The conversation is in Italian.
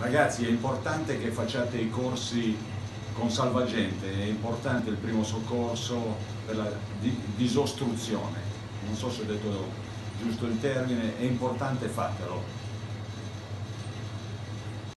Ragazzi è importante che facciate i corsi con salvagente, è importante il primo soccorso per la disostruzione, non so se ho detto giusto il termine, è importante fatelo